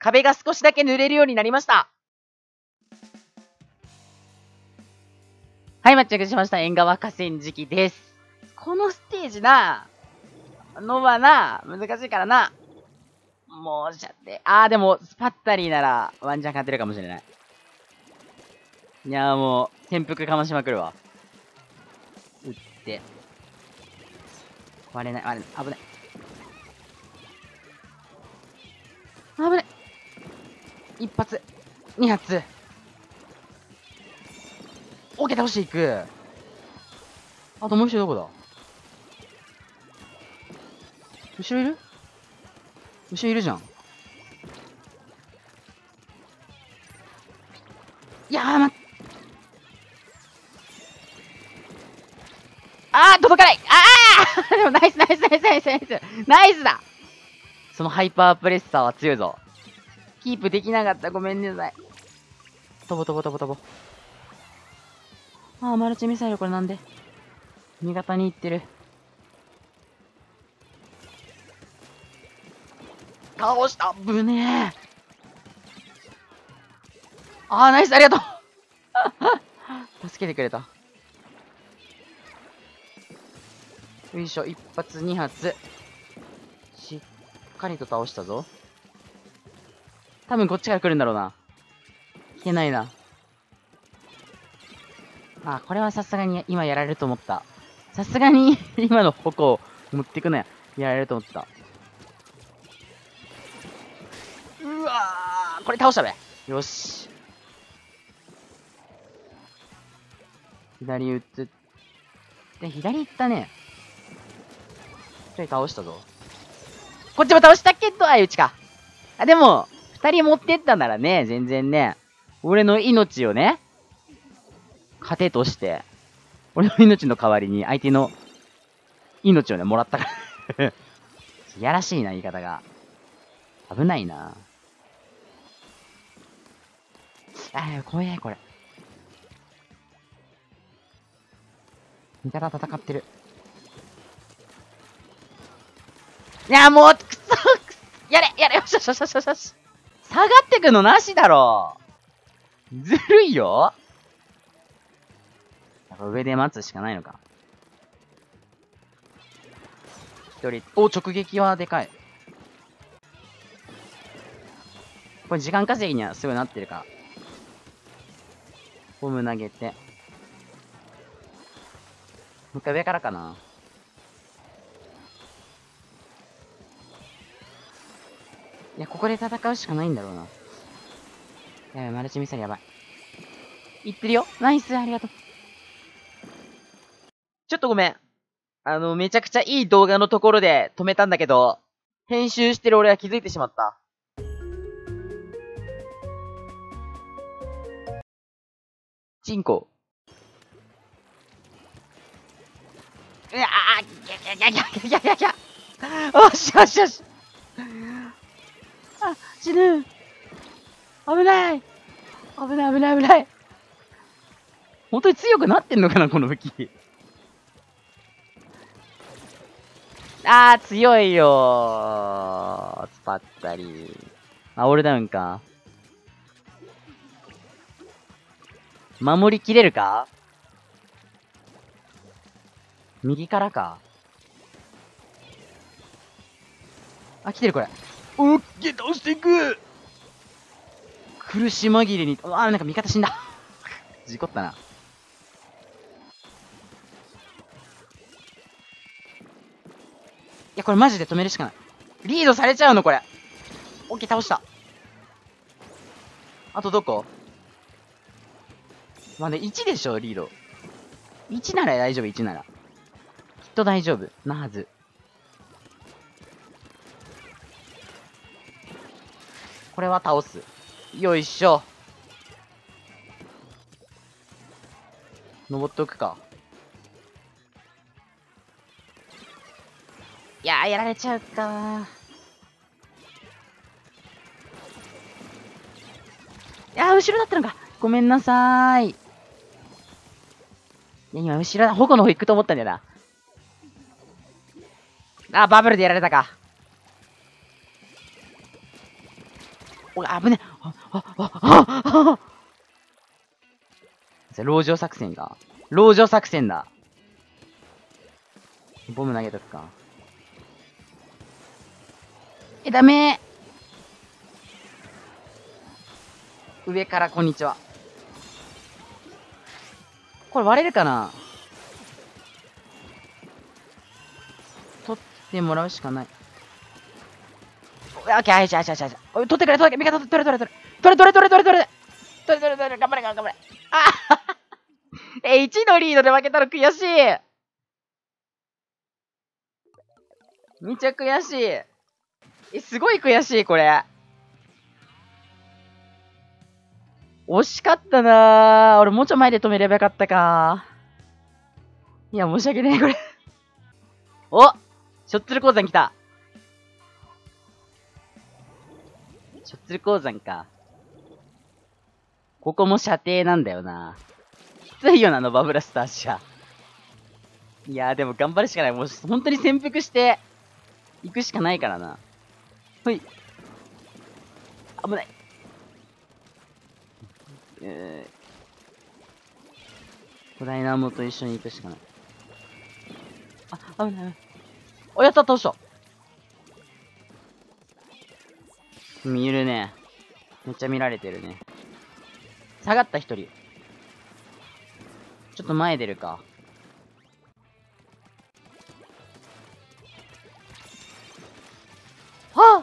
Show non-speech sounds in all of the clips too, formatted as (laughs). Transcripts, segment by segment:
壁が少しだけ濡れるようになりました。はい、抹着しました。縁側河川敷です。このステージな、のはな、難しいからな。もうしちゃって。あー、でも、スパッタリーなら、ワンチャン勝てるかもしれない。いやーもう、転覆かましまくるわ。撃って。割れない、割れない。危ない。危ない。一発。二発。オーケ倒していく。あともう一人どこだ？後ろいる？後ろいるじゃん。いやー、ま、あー、届かないあー (laughs) でもナイスナイスナイスナイスナイスナイスだそのハイパープレッサーは強いぞ。キープできなかった。ごめんなさい。飛ぼ飛ぼ飛ぼ飛ぼ。あー、マルチミサイルこれなんで味方に行ってる。倒したぶねえあー、ナイスありがとう (laughs) 助けてくれた。よいしょ、一発二発。しっかりと倒したぞ。多分こっちから来るんだろうな。いけないな。あ、これはさすがに今やられると思った。さすがに (laughs) 今の矛を持ってくのや。やられると思った。うわーこれ倒したべ。よし。左打つ。で、左行ったね。一人倒したぞ。こっちも倒したけど、あ、いうちか。あ、でも、二人持ってったならね、全然ね、俺の命をね、糧として、俺の命の代わりに相手の命をね、もらったから。(laughs) いやらしいな、言い方が。危ないな。あー、怖え、これ。味方戦ってる。いや、もう、くそくそやれやれよしよしよしよしよし下がってくのなしだろずるいよやっぱ上で待つしかないのか。一人、お、直撃はでかい。これ時間稼ぎにはすごいなってるから。ボム投げて。もう一回上からかな。いや、ここで戦うしかないんだろうな。やばい、マルチミサイルやばい。いってるよナイスありがとう。ちょっとごめん。あの、めちゃくちゃいい動画のところで止めたんだけど、編集してる俺は気づいてしまった。チンコ。いやあギャギャギャギャギャギャギャよしよしよしあ、死ぬ危ない危ない危ない危ない本当に強くなってんのかなこの武器。あー、強いよー。スパッタリ。あ、オールダウンか。守りきれるか？右からか。あ、来てるこれ。オッケー倒していく苦し紛れに、あー、なんか味方死んだ。事故ったな。いや、これマジで止めるしかない。リードされちゃうのこれ。オッケー、倒した。あとどこ？まあね、1でしょ、リード。1なら大丈夫、1なら。きっと大丈夫。なはず。これは倒す。よいしょ。登っておくか。いや、やられちゃうかいや、後ろだったのか。ごめんなさーい。いや、今、後ろだ、矛の方行くと思ったんだよな。あ、バブルでやられたか。お危ねあ、あ、あ、あ、あ、籠城作戦か。籠城作戦だ。ボム投げとくか。え、ダメ上からこんにちは。これ割れるかな取ってもらうしかない。オッケー、あいしゃ、あいしゃ、あいしゃ。取ってくれ、取ってくれ、味方取れ、取れ、取れ。取れ、取れ、取れ、取れ、取れ。取れ、取れ、取れ、頑張れ、頑張れ。あえ、1のリードで負けたら悔しい。めちゃ悔しい。え、すごい悔しい、これ。惜しかったなぁ。俺もうちょい前で止めればよかったか。いや、申し訳ねえ、これおショッツル鉱山来た。ショッツル鉱山か。ここも射程なんだよな。きついよな、あのバブラスターじゃ。いやーでも頑張るしかない。もう本当に潜伏して行くしかないからな。ほい。危ない。えー、巨大なもと一緒に行くしかない。あ、危ない危ない。お、やった、倒した見るね。めっちゃ見られてるね。下がった一人。ちょっと前出るか。はあ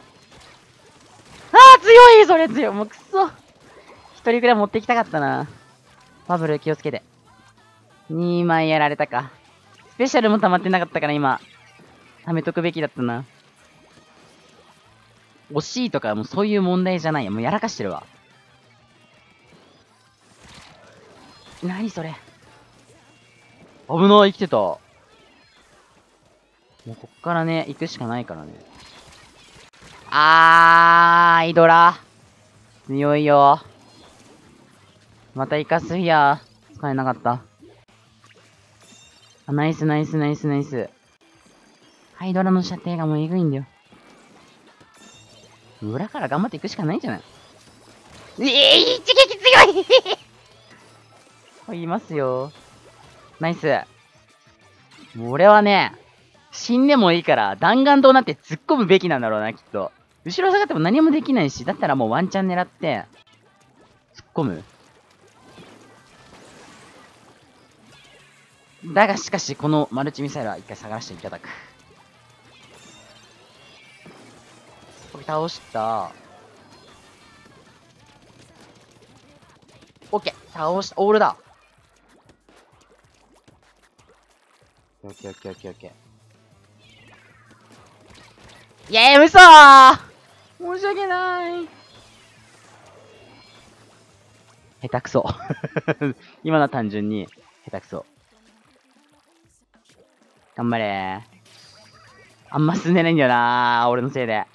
ああ強いそれ強いもうくそ一人くらい持ってきたかったな。バブル気をつけて。2枚やられたか。スペシャルも溜まってなかったから今。貯めとくべきだったな。惜しいとかもうそういう問題じゃないよ。もうやらかしてるわ。何それ。危ない、生きてた。もうこっからね、行くしかないからね。あー、イドラ。強いよ。またイカスフィア、使えなかった。あ、ナイスナイスナイスナイス。ハイドラの射程がもうえぐいんだよ。裏から頑張っていくしかないんじゃない？ええー、一撃強い (laughs) 言いますよ。ナイス。俺はね、死んでもいいから弾丸刀なって突っ込むべきなんだろうな、きっと。後ろ下がっても何もできないし、だったらもうワンチャン狙って、突っ込む。だがしかし、このマルチミサイルは一回探していただく。倒した。オッケー倒した。オールだオッケーオッケーオッケーオッケー。いやー、嘘申し訳ない。下手くそ。(laughs) 今のは単純に下手くそ。頑張れあんま進んでないんだよな俺のせいで。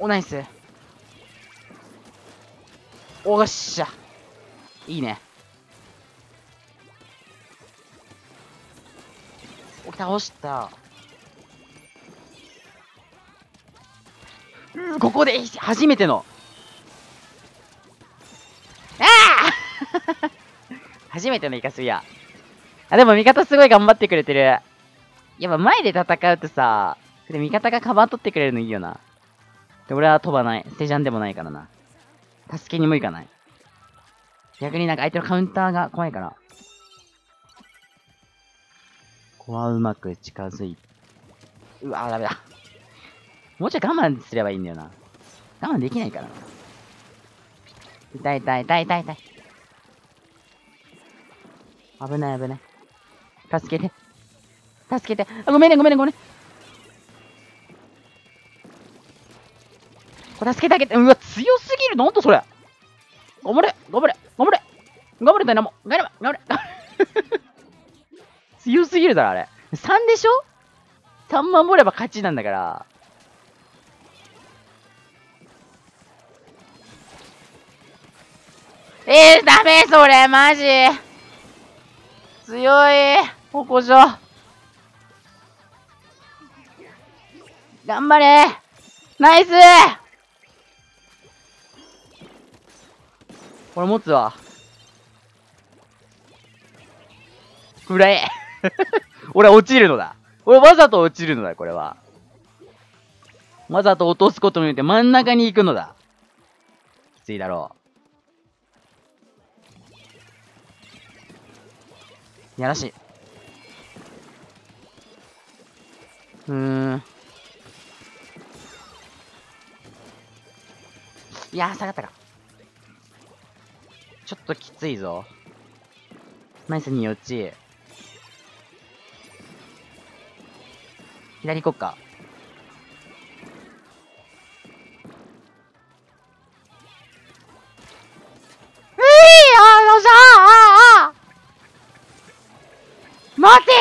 おナイス。おっしゃ。いいね。お、倒した。うん、ここで初めての。ああ (laughs) 初めてのイカスビア。あ、でも味方すごい頑張ってくれてる。やっぱ前で戦うとさ、で味方がカバー取ってくれるのいいよな。で、俺は飛ばない。ステジャンでもないからな。助けにも行かない。逆になんか相手のカウンターが怖いから。ここはうまく近づいて。うわぁ、ダメだ。もうちょい我慢すればいいんだよな。我慢できないからな。痛い痛い痛い痛い痛い。危ない危ない。助けて。助けて。あ、ごめんねごめんねごめんね。これ助けてあげて。うわ、強すぎるなんとそれ。頑張れ頑張れ頑張れ頑張れダイナモ頑張れ頑張れ (laughs) 強すぎるだろ、あれ。3でしょ ?3 守れば勝ちなんだから。えー、ダメそれマジ強い。ここじゃ。頑張れナイスこれ持つわ。くらえ俺落ちるのだ。俺わざと落ちるのだ、これは。わざと落とすことによって真ん中に行くのだ。きついだろう。やらしい。うーん。いやー、下がったか。ちょっときついぞ。ナイスに落ち。左行こっか。ういあよっしゃああ待て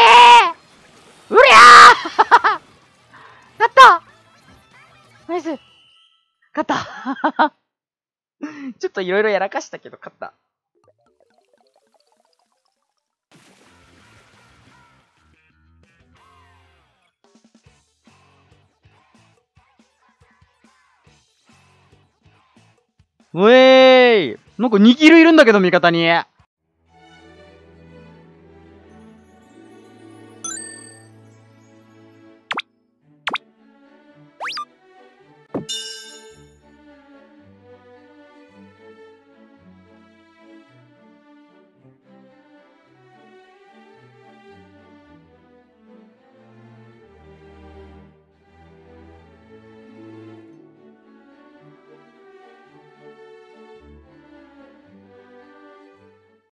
ーうりゃー勝ったナイス勝った (laughs) ちょっといろいろやらかしたけど勝った。うえーいなんか2キルいるんだけど、味方に。